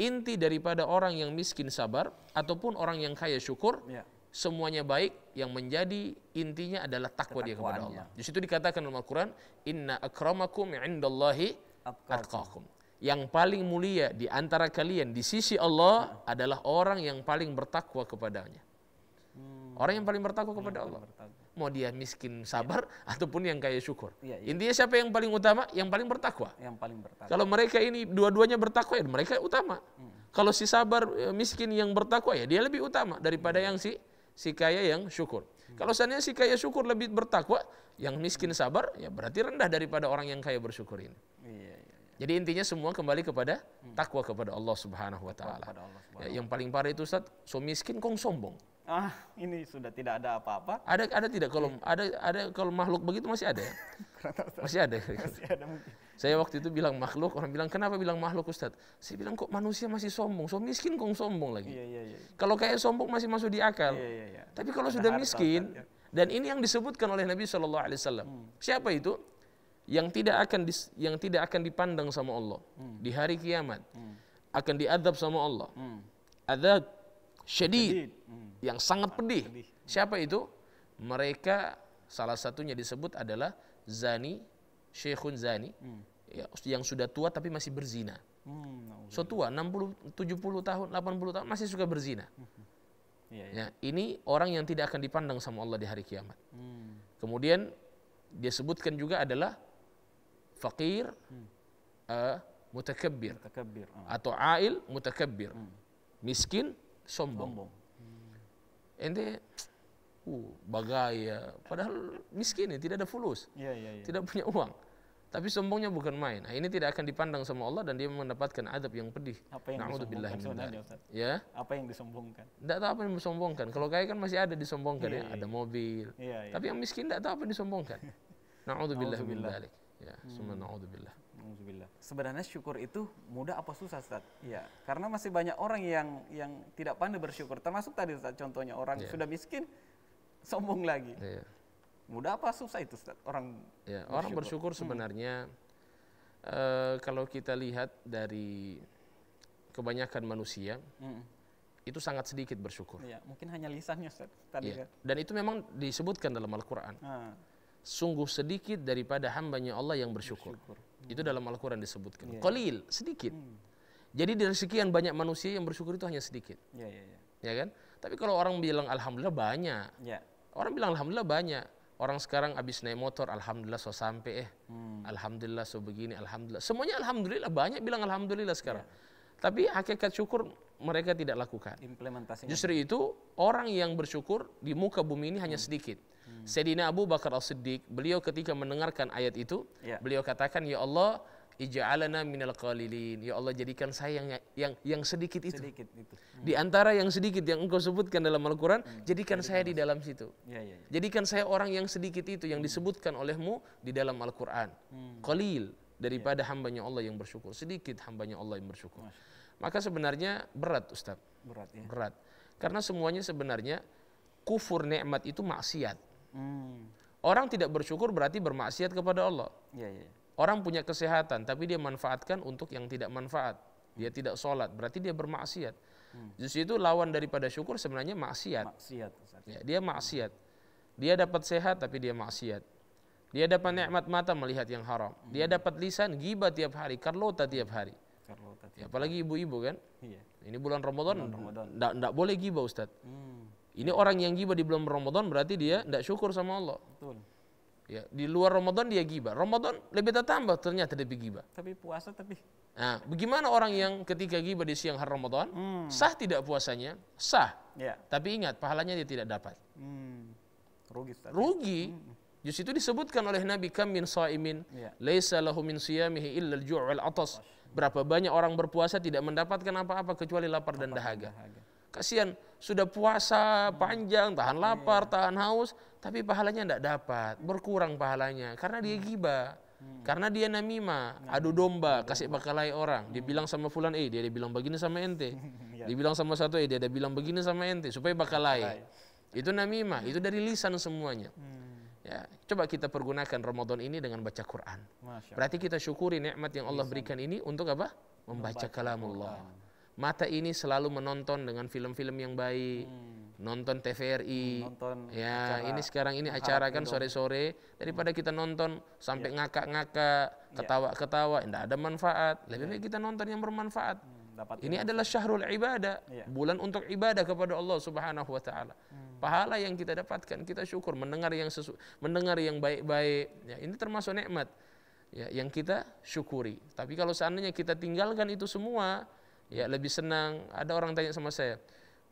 inti daripada orang yang miskin sabar ataupun orang yang kaya syukur Iya. semuanya baik yang menjadi intinya adalah takwa dia kepada. Allah. Di situ dikatakan dalam Al-Qur'an, "Inna akramakum 'indallahi Atqakum. atqakum." Yang paling mulia di antara kalian di sisi Allah adalah orang yang paling bertakwa kepadanya. Orang yang paling bertakwa kepada Allah. bertakwa. Mau dia miskin sabar ataupun yang kaya syukur. Iya, iya. Intinya siapa yang paling utama? Yang paling bertakwa. Yang paling bertakwa. Kalau mereka ini dua-duanya bertakwa ya mereka utama. Kalau si sabar eh, miskin yang bertakwa ya dia lebih utama daripada yang si si kaya yang syukur. Kalau seandainya si kaya syukur lebih bertakwa, yang miskin sabar ya berarti rendah daripada orang yang kaya bersyukur ini. Iya, iya. Jadi intinya semua kembali kepada takwa kepada Allah Subhanahu wa taala. Ya, yang paling parah itu Ustaz, so miskin kong sombong. Ah, ini sudah tidak ada apa-apa. Ada ada tidak kalau ada ada kalau makhluk begitu masih ada ya? Masih ada. Masih ada mungkin. Saya waktu itu bilang makhluk, orang bilang kenapa bilang makhluk Ustaz? Saya bilang kok manusia masih sombong, so miskin kok sombong lagi. Iya, iya, iya. Kalau kayak sombong masih masuk di akal. Iya, iya, iya. Tapi kalau Ada sudah harta, miskin, Ustaz, ya. dan ini yang disebutkan oleh Nabi Shallallahu Alaihi Wasallam. Siapa itu? Yang tidak akan dis- yang tidak akan dipandang sama Allah di hari kiamat, akan diadab sama Allah. Hmm. Adab syadid. Hmm. yang sangat pedih. Siapa itu? Mereka salah satunya disebut adalah zani, syekhun zani, ya, yang sudah tua tapi masih berzina. Hmm, nah, So tua, 60, 70 tahun, 80 tahun masih suka berzina. iya. Ya, ini orang yang tidak akan dipandang sama Allah di hari kiamat. Hmm. Kemudian dia sebutkan juga adalah fakir, eh, mutakabbir Takabir. Ah. atau ail mutakabbir, miskin sombong. Sombong. Ente, uh, bagaya, padahal miskin ya, tidak ada fulus, Iya, iya, iya. tidak punya uang. Tapi sombongnya bukan main. Nah, ini tidak akan dipandang sama Allah dan dia mendapatkan adab yang pedih. Apa yang Na'udzubillah disombongkan sebenarnya? Ya, Apa yang disombongkan? tidak tahu apa yang disombongkan. Kalau kaya kan masih ada disombongkan ya, ada mobil. Iya, iya. Tapi yang miskin tidak tahu apa yang disombongkan. Na'udzubillah min dzalik. Ya, semua na'udzubillah. Alhamdulillah. Sebenarnya syukur itu mudah apa susah, Ustaz? Iya, karena masih banyak orang yang yang tidak pandai bersyukur. Termasuk tadi Ustaz contohnya orang Iya. sudah miskin sombong lagi. Ya. Mudah apa susah itu, Ustaz? Orang Ya, orang bersyukur sebenarnya eh, kalau kita lihat dari kebanyakan manusia Hmm. itu sangat sedikit bersyukur. Iya, mungkin hanya lisannya, Ustaz. Tadi Ya. kan. Dan itu memang disebutkan dalam Al-Quran. Ah, Sungguh sedikit daripada hambanya Allah yang bersyukur. Itu dalam Al-Quran disebutkan. Iya. Qalil, sedikit. Jadi dari sekian banyak manusia yang bersyukur itu hanya sedikit. iya, iya, iya. Ya kan? Tapi kalau orang bilang Alhamdulillah banyak. Ya. Orang bilang Alhamdulillah banyak. orang sekarang habis naik motor, alhamdulillah so sampai eh, alhamdulillah so begini, alhamdulillah. Semuanya alhamdulillah, banyak bilang alhamdulillah sekarang. Tapi hakikat syukur mereka tidak lakukan. Implementasinya. Justru itu orang yang bersyukur di muka bumi ini hanya sedikit. Sayyidina Abu Bakar As-Siddiq, beliau ketika mendengarkan ayat itu, Ya. beliau katakan, "Ya Allah, ij'alana minal qalilin." Ya Allah, jadikan saya yang yang yang sedikit itu. sedikit itu. Di antara yang sedikit yang engkau sebutkan dalam Al-Qur'an, jadikan saya di dalam situ. Iya, iya. iya. Jadikan saya orang yang sedikit itu yang disebutkan olehmu di dalam Al-Quran. Qalil daripada hambanya Allah yang bersyukur. Sedikit hambanya Allah yang bersyukur. Maka sebenarnya berat Ustaz. Berat ya. Berat. Karena semuanya sebenarnya kufur nikmat itu maksiat. Hmm. Orang tidak bersyukur berarti bermaksiat kepada Allah. Iya, iya. iya. Orang punya kesehatan tapi dia manfaatkan untuk yang tidak manfaat. Dia tidak sholat berarti dia bermaksiat. Justru itu lawan daripada syukur sebenarnya maksiat. Maksiat. Ustaz. Ya, dia maksiat. Dia dapat sehat tapi dia maksiat. Dia dapat nikmat mata melihat yang haram. Dia dapat lisan gibah tiap hari, karlota tiap hari. Kalau tadi. Ya, apalagi ibu-ibu kan. Iya. Ini bulan Ramadan, Ramadan. ndak ndak boleh gibah Ustaz. Hmm. Ini orang yang gibah di bulan Ramadan berarti dia ndak syukur sama Allah. Betul. Ya, di luar Ramadan dia gibah. Ramadan lebih tambah ternyata dia gibah. Tapi puasa tapi Nah, bagaimana orang yang ketika gibah di siang hari Ramadan, sah tidak puasanya? Sah. ya. Tapi ingat, pahalanya dia tidak dapat. Hmm. Rugi Ustaz. rugi. Justru itu disebutkan oleh Nabi kam min saimin Iya. laisa lahu min siyamihi illa al-ju' wal atas. Berapa banyak orang berpuasa tidak mendapatkan apa-apa kecuali lapar dan dahaga. Kasihan sudah puasa panjang, tahan lapar, tahan haus, tapi pahalanya tidak dapat, berkurang pahalanya karena dia gibah. Karena dia namima, adu domba, kasih bakalai orang. Dia bilang sama fulan, eh dia, dia bilang begini sama ente. Dia bilang sama satu, eh dia, dia bilang begini sama ente supaya bakalai. Itu namimah, itu dari lisan semuanya. Ya, coba kita pergunakan Ramadan ini dengan baca Quran. Berarti kita syukuri nikmat yang Allah berikan ini untuk apa? Membaca kalamullah. Mata ini selalu menonton dengan film-film yang baik, nonton TVRI. Nonton ya, ini sekarang ini acara kan sore-sore daripada kita nonton sampai ngakak-ngakak, ketawa-ketawa, tidak ada manfaat. Lebih baik kita nonton yang bermanfaat. Dapat Ini adalah syahrul ibadah, Iya. bulan untuk ibadah kepada Allah Subhanahu wa taala. Pahala yang kita dapatkan, kita syukur mendengar yang sesu, mendengar yang baik-baik. Ya, ini termasuk nikmat ya yang kita syukuri. Tapi kalau seandainya kita tinggalkan itu semua, ya lebih senang. Ada orang tanya sama saya,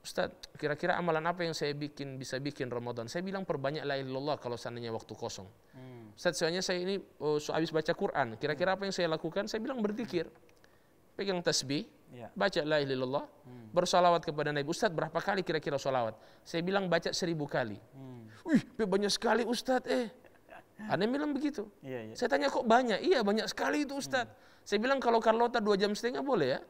Ustadz, kira-kira amalan apa yang saya bikin bisa bikin Ramadan? Saya bilang perbanyak la ilaha illallah kalau seandainya waktu kosong. Ustadz, soalnya saya ini oh, so- habis baca Quran. Kira-kira apa yang saya lakukan? Saya bilang berzikir. Pegang tasbih, Iya. baca la ilaha illallah, bersalawat kepada Nabi. Ustadz, berapa kali kira-kira salawat? Saya bilang baca seribu kali. Wih, banyak sekali Ustadz eh. Yang bilang begitu. Iya, iya. Saya tanya kok banyak? Iya banyak sekali itu Ustadz. Saya bilang kalau Carlota dua jam setengah boleh ya?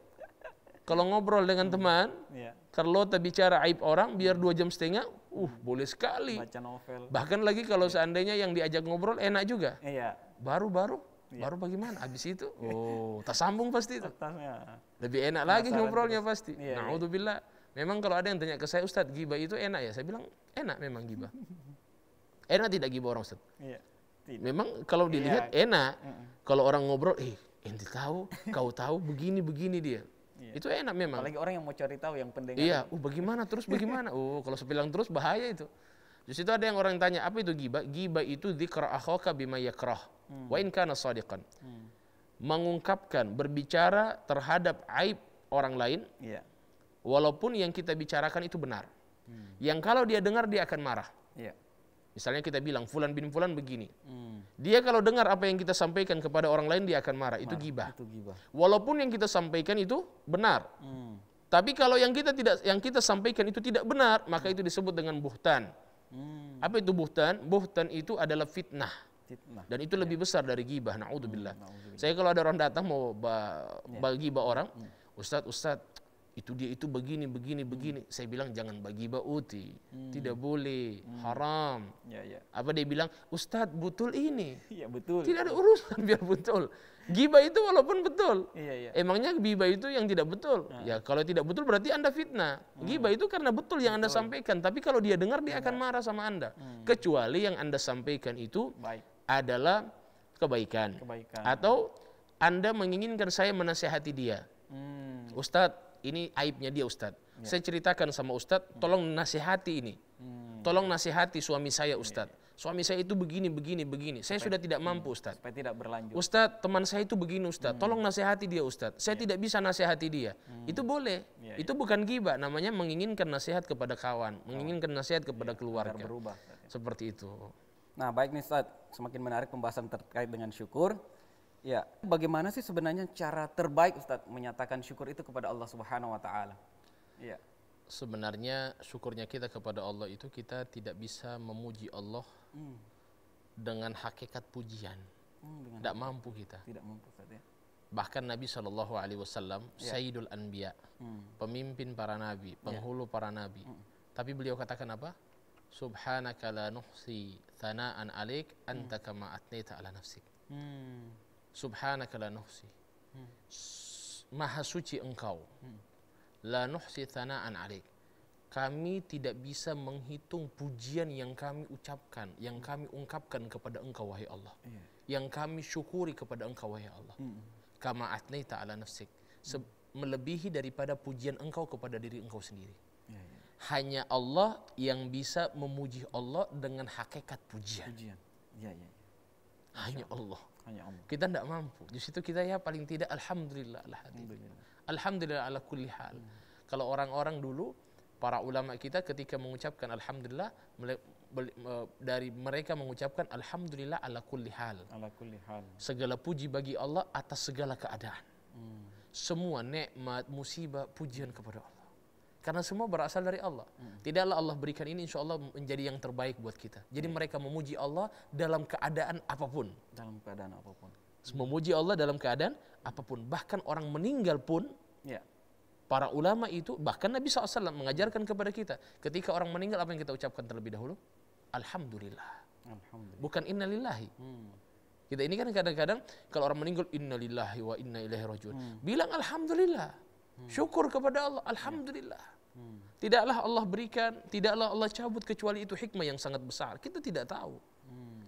Kalau ngobrol dengan teman, Iya. Carlota bicara aib orang biar dua jam setengah, uh boleh sekali. Baca novel. Bahkan lagi kalau seandainya yang diajak ngobrol enak juga. Iya. Baru-baru, baru bagaimana? Abis itu, oh tak sambung pasti itu. Lebih enak lagi ngobrolnya pasti. Iya, iya. Naudzubillah. Memang kalau ada yang tanya ke saya, Ustadz, gibah itu enak ya? Saya bilang, enak memang gibah. enak tidak gibah orang Ustadz? Iya. Memang kalau dilihat enak. Kalau orang ngobrol, eh ente tahu, kau tahu begini begini dia. Itu enak memang. Apalagi orang yang mau cari tahu yang pendengar. Iya, uh bagaimana terus bagaimana? Oh, kalau sepilang terus bahaya itu. Justru itu ada yang orang tanya, apa itu gibah? Gibah itu dzikra akhaka bima yakrah. Wa in kana sadiqan. Mengungkapkan, berbicara terhadap aib orang lain Iya. walaupun yang kita bicarakan itu benar. Yang kalau dia dengar dia akan marah. Iya. Misalnya kita bilang fulan bin fulan begini. Hmm. Dia kalau dengar apa yang kita sampaikan kepada orang lain dia akan marah. Itu gibah. Itu gibah. Walaupun yang kita sampaikan itu benar. Hmm. Tapi kalau yang kita tidak yang kita sampaikan itu tidak benar, maka itu disebut dengan buhtan. Hmm. Apa itu buhtan? Buhtan itu adalah fitnah. Fitnah. Dan itu lebih besar dari gibah. Naudzubillah. Saya kalau ada orang datang mau ba bagi gibah orang, Ustadz, Ustadz, itu dia itu begini, begini, begini. Saya bilang jangan bagi gibah uti. Tidak boleh, haram. Iya, iya. Apa dia bilang, Ustadz betul ini. Iya, betul. Tidak ada urusan biar betul. Gibah itu walaupun betul. Iya, iya. Emangnya gibah itu yang tidak betul? Ya kalau tidak betul berarti Anda fitnah. Gibah itu karena betul yang Anda sampaikan, tapi kalau dia dengar dia akan marah sama Anda. Kecuali yang Anda sampaikan itu Baik. adalah kebaikan. Kebaikan. Atau Anda menginginkan saya menasehati dia. Hmm. Ustadz, ini aibnya dia Ustadz. Saya ceritakan sama Ustadz, tolong nasihati ini. Tolong nasihati suami saya Ustadz. Suami saya itu begini, begini, begini. Saya sudah tidak mampu, Ustaz. supaya tidak berlanjut. Ustadz, teman saya itu begini Ustadz, tolong nasihati dia Ustadz. Saya tidak bisa nasihati dia. Itu boleh. Iya, Itu bukan gibah, namanya menginginkan nasihat kepada kawan, menginginkan nasihat kepada keluarga. Agar berubah. Ustaz, ya. Seperti itu. Nah, baik nih Ustaz, semakin menarik pembahasan terkait dengan syukur. Ya, bagaimana sih sebenarnya cara terbaik Ustaz menyatakan syukur itu kepada Allah Subhanahu wa taala? Iya. Sebenarnya syukurnya kita kepada Allah itu kita tidak bisa memuji Allah dengan hakikat pujian. Hmm, dengan Tidak mampu kita. tidak mampu Ustaz ya. Bahkan Nabi Shallallahu Alaihi Wasallam, Sayyidul Anbiya, pemimpin para nabi, penghulu para nabi. Tapi beliau katakan apa? Subhanaka la nuhsi thana'an alik anta kama atnita ala nafsik. Hmm. Subhanaka la nuhsi. S- Maha suci engkau. La nuhsi thana'an alik. Kami tidak bisa menghitung pujian yang kami ucapkan, yang kami ungkapkan kepada engkau wahai Allah. Yang kami syukuri kepada engkau wahai Allah. Kama atnaita ala nafsik. Se- melebihi daripada pujian engkau kepada diri engkau sendiri. Ya, ya. Hanya Allah yang bisa memuji Allah dengan hakikat pujian. Pujian. Iya, iya. iya. Hanya Allah. Hanya Allah. Kita tidak mampu. Di situ kita ya paling tidak alhamdulillah hadith. Alhamdulillah ala kulli hal. Kalau orang-orang dulu para ulama kita ketika mengucapkan alhamdulillah dari mereka mengucapkan alhamdulillah ala kulli hal. Ala kulli hal. Segala puji bagi Allah atas segala keadaan. Semua nikmat, musibah, pujian kepada Allah. Karena semua berasal dari Allah. Tidaklah Allah berikan ini insya Allah menjadi yang terbaik buat kita. Jadi mereka memuji Allah dalam keadaan apa pun. Dalam keadaan apa pun. Memuji Allah dalam keadaan apa pun. Bahkan orang meninggal pun Ya. para ulama itu bahkan Nabi SAW mengajarkan kepada kita ketika orang meninggal apa yang kita ucapkan terlebih dahulu Alhamdulillah Alhamdulillah. bukan innalillahi Hmm. kita ini kan kadang-kadang kalau orang meninggal innalillahi wa inna ilaihi rajiun bilang alhamdulillah syukur kepada Allah alhamdulillah tidaklah Allah berikan tidaklah Allah cabut kecuali itu hikmah yang sangat besar kita tidak tahu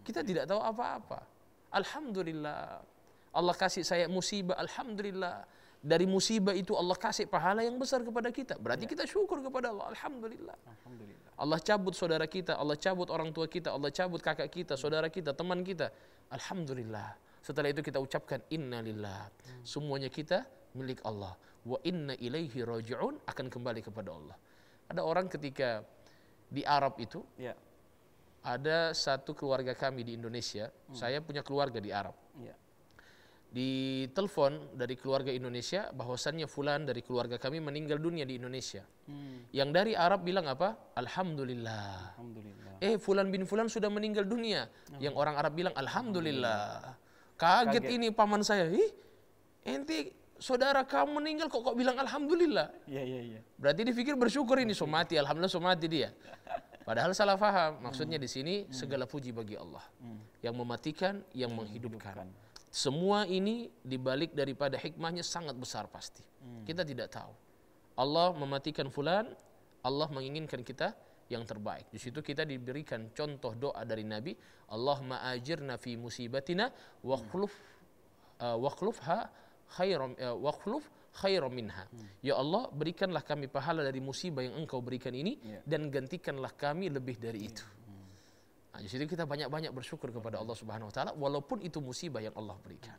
kita tidak tahu apa-apa alhamdulillah Allah kasih saya musibah alhamdulillah dari musibah itu Allah kasih pahala yang besar kepada kita berarti kita syukur kepada Allah alhamdulillah Alhamdulillah. Allah cabut saudara kita, Allah cabut orang tua kita, Allah cabut kakak kita, saudara kita, teman kita. Alhamdulillah. Setelah itu kita ucapkan innalillah. Semuanya kita milik Allah. Wa inna ilaihi raji'un akan kembali kepada Allah. Ada orang ketika di Arab itu Ya. ada satu keluarga kami di Indonesia. Saya punya keluarga di Arab. Ya. Di telepon dari keluarga Indonesia bahwasannya fulan dari keluarga kami meninggal dunia di Indonesia. Yang dari Arab bilang apa? Alhamdulillah. Alhamdulillah. Eh fulan bin fulan sudah meninggal dunia. Yang orang Arab bilang alhamdulillah. Kaget, ini paman saya. Ih, ente saudara kamu meninggal kok kok bilang alhamdulillah. Iya, iya, iya. Berarti dia pikir bersyukur ini so mati, alhamdulillah so mati dia. Padahal salah faham. Maksudnya di sini segala puji bagi Allah. Yang mematikan, yang menghidupkan. Semua ini dibalik daripada hikmahnya sangat besar pasti. Kita tidak tahu. Allah mematikan fulan, Allah menginginkan kita yang terbaik. Di situ kita diberikan contoh doa dari Nabi, Allahumma ajirna fi musibatina wa uh, wakhlufha khairam uh, wakhluf khairam minha. Ya Allah, berikanlah kami pahala dari musibah yang Engkau berikan ini dan gantikanlah kami lebih dari itu. Nah, di situ kita banyak-banyak bersyukur kepada Allah Subhanahu wa taala walaupun itu musibah yang Allah berikan.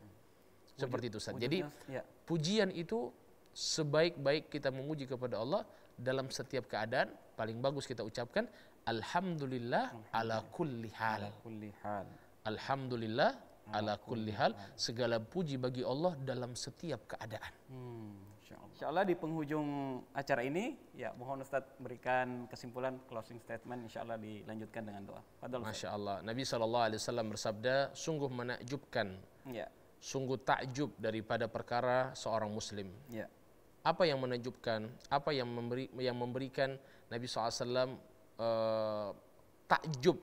Seperti itu Ustaz. Jadi ya. pujian itu sebaik-baik kita memuji kepada Allah dalam setiap keadaan paling bagus kita ucapkan alhamdulillah ala kulli hal. Kulli hal. Alhamdulillah ala kulli hal segala puji bagi Allah dalam setiap keadaan. Hmm, insya Allah. Insya Allah di penghujung acara ini, ya mohon Ustadz berikan kesimpulan closing statement. Insya Allah dilanjutkan dengan doa. Fadal Ustadz. Masya Allah. Nabi saw bersabda, sungguh menakjubkan, Ya, sungguh takjub daripada perkara seorang Muslim. ya, Apa yang menakjubkan? Apa yang memberi yang memberikan Nabi saw eh, takjub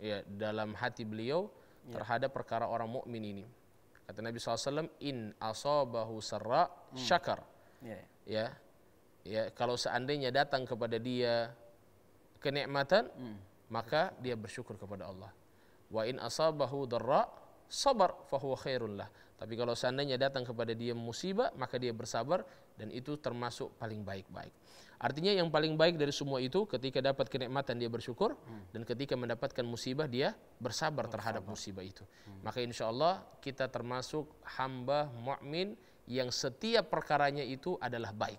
ya dalam hati beliau terhadap perkara orang mukmin ini. Kata Nabi saw, in asabahu sarra syakar. ya, ya. ya kalau seandainya datang kepada dia kenikmatan maka dia bersyukur kepada Allah wa in asabahu darra sabar fahuwa khairun lah. Tapi kalau seandainya datang kepada dia musibah, maka dia bersabar dan itu termasuk paling baik-baik. Artinya yang paling baik dari semua itu ketika dapat kenikmatan dia bersyukur dan ketika mendapatkan musibah dia bersabar terhadap musibah itu. Maka insya Allah kita termasuk hamba mukmin yang setiap perkaranya itu adalah baik.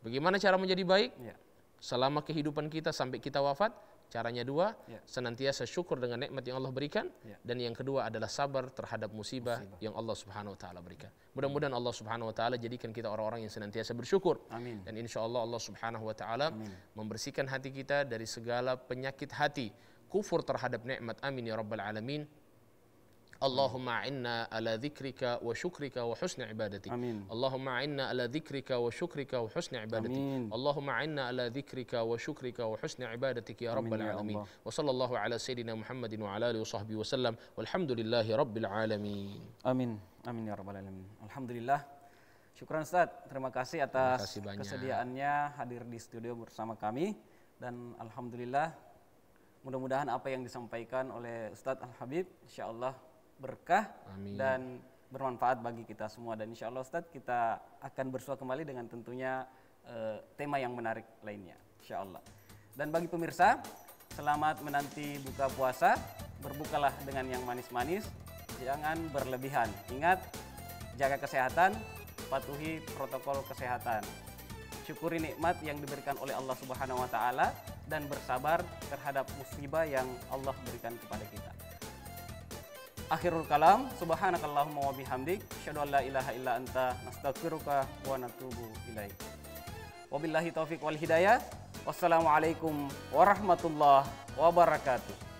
Bagaimana cara menjadi baik? Ya. Selama kehidupan kita sampai kita wafat, caranya dua, Ya. senantiasa syukur dengan nikmat yang Allah berikan Ya. dan yang kedua adalah sabar terhadap musibah, yang Allah Subhanahu wa taala berikan. Mudah-mudahan Allah Subhanahu wa taala jadikan kita orang-orang yang senantiasa bersyukur. Amin. Dan insya Allah Allah Subhanahu wa taala membersihkan hati kita dari segala penyakit hati, kufur terhadap nikmat. Amin ya rabbal alamin. Ibadatik. Amin. Allahumma inna ala dzikrika wa syukrika wa husni ibadatik. Amin. Allahumma inna ala dzikrika wa syukrika wa husni ibadatik ya rabbal ya alamin. Allah. Wa sallallahu ala sayyidina Muhammadin wa ala alihi wa sahbihi wa sallam. Walhamdulillahi rabbil alamin. Amin. Amin ya rabbal alamin. Alhamdulillah. Syukran Ustaz. Terima kasih atas kasih banyak. kesediaannya hadir di studio bersama kami dan alhamdulillah mudah-mudahan apa yang disampaikan oleh Ustadz Al Habib insyaallah berkah Amin. dan bermanfaat bagi kita semua dan insyaallah Ustadz kita akan bersua kembali dengan tentunya eh, tema yang menarik lainnya insyaallah. Dan bagi pemirsa, selamat menanti buka puasa. Berbukalah dengan yang manis-manis, jangan berlebihan. Ingat, jaga kesehatan, patuhi protokol kesehatan. Syukuri nikmat yang diberikan oleh Allah Subhanahu wa taala dan bersabar terhadap musibah yang Allah berikan kepada kita. Akhirul kalam, subhanakallahumma wa bihamdik, asyhadu an la ilaha illa anta, nastaghfiruka wa natubu ilaik. Wabillahi taufik wal hidayah. Wassalamualaikum warahmatullahi wabarakatuh.